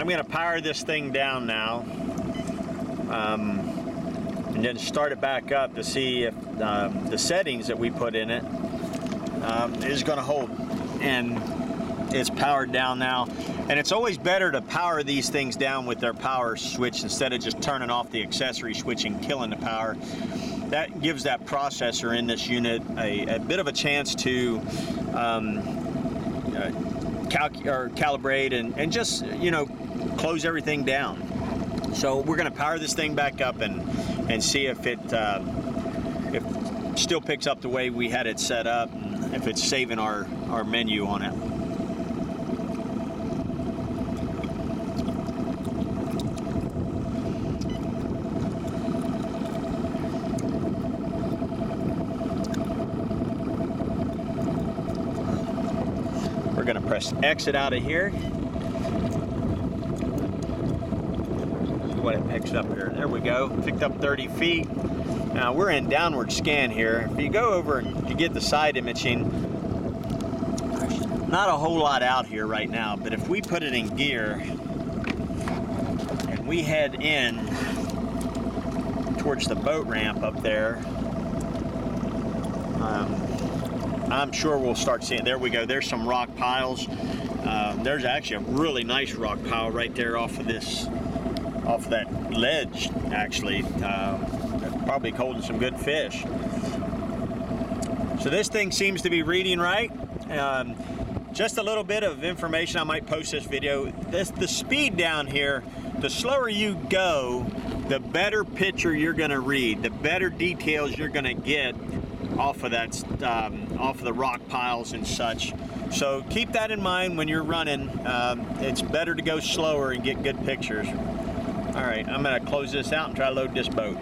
I'm gonna power this thing down now. Um, and then start it back up to see if um, the settings that we put in it um, is gonna hold. And it's powered down now. And it's always better to power these things down with their power switch instead of just turning off the accessory switch and killing the power. That gives that processor in this unit a, a bit of a chance to um, uh, or calibrate and, and just, you know, close everything down. So we're gonna power this thing back up and, and see if it, uh, if still picks up the way we had it set up and if it's saving our, our menu on it. We're gonna press exit out of here. What it picks up here. There we go. Picked up 30 feet. Now we're in downward scan here. If you go over and you get the side imaging, not a whole lot out here right now, but if we put it in gear and we head in towards the boat ramp up there, um, I'm sure we'll start seeing. There we go. There's some rock piles. Um, there's actually a really nice rock pile right there off of this, off that ledge. Actually, um, probably holding some good fish. So this thing seems to be reading right. Um, just a little bit of information. I might post this video. This the speed down here. The slower you go, the better picture you're going to read. The better details you're going to get off of that um, off of the rock piles and such. So keep that in mind when you're running. Um, it's better to go slower and get good pictures. All right, I'm gonna close this out and try to load this boat.